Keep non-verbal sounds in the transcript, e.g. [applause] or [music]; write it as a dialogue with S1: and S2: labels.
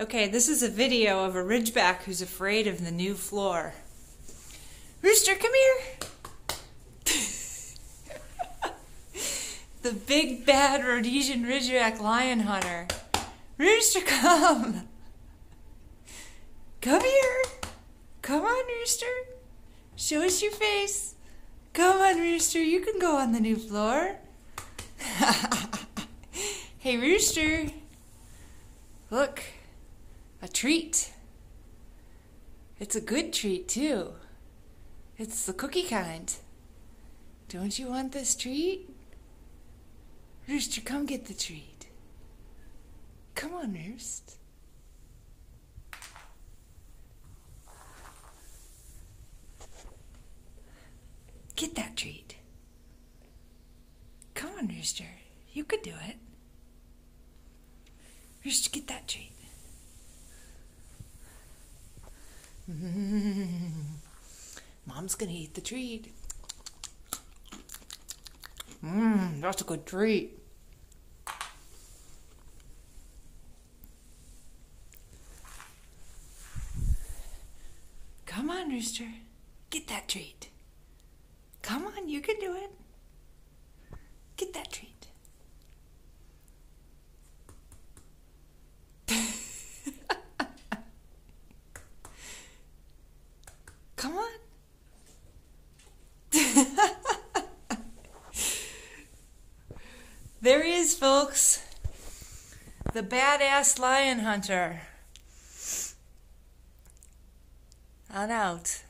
S1: Okay, this is a video of a ridgeback who's afraid of the new floor. Rooster, come here. [laughs] the big bad Rhodesian ridgeback lion hunter. Rooster, come. Come here. Come on, Rooster. Show us your face. Come on, Rooster. You can go on the new floor. [laughs] hey, Rooster. Look, a treat. It's a good treat, too. It's the cookie kind. Don't you want this treat? Rooster, come get the treat. Come on, Roost. Get that treat. Come on, Rooster. You could do it. Rooster, get that treat. [laughs] Mom's gonna eat the treat. Mmm, that's a good treat. Come on, Rooster. Get that treat. Come on, you can do it. Get that treat. Come on. There he is, folks. The badass lion hunter. On out.